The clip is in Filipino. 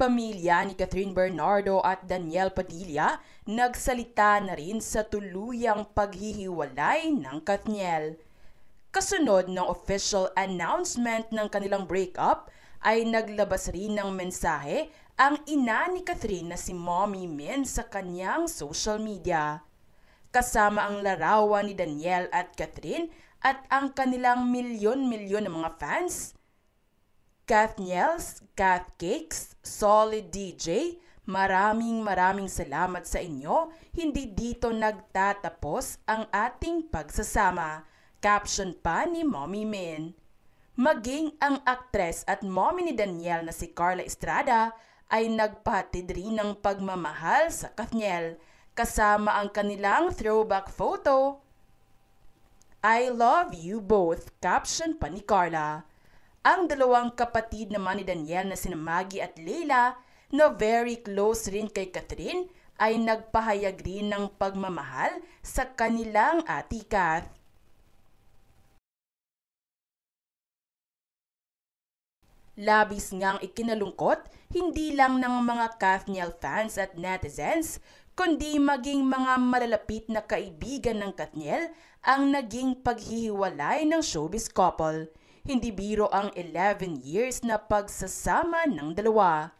Pamilya ni Catherine Bernardo at Daniel Padilla nagsalita na rin sa tuluyang paghihiwalay ng Kathniel. Kasunod ng official announcement ng kanilang breakup ay naglabas rin ng mensahe ang ina ni Catherine na si Mommy Min sa kanyang social media. Kasama ang larawan ni Daniel at Catherine at ang kanilang milyon-milyon ng mga fans, Kathniels, Kath Cakes, Solid DJ, maraming maraming salamat sa inyo. Hindi dito nagtatapos ang ating pagsasama. Caption pa ni Mommy Min. Maging ang aktres at mommy ni Daniel na si Carla Estrada ay nagpatid rin ng pagmamahal sa Kathniel kasama ang kanilang throwback photo. I love you both, caption pa ni Carla. Ang dalawang kapatid naman ni Daniel na sina Maggie at Leila na very close rin kay Catherine ay nagpahayag rin ng pagmamahal sa kanilang ati Kath. Labis ngang ikinalungkot hindi lang ng mga Kathniel fans at netizens, kundi maging mga malalapit na kaibigan ng Kathniel ang naging paghihiwalay ng showbiz couple. Hindi biro ang 11 years na pagsasama ng dalawa.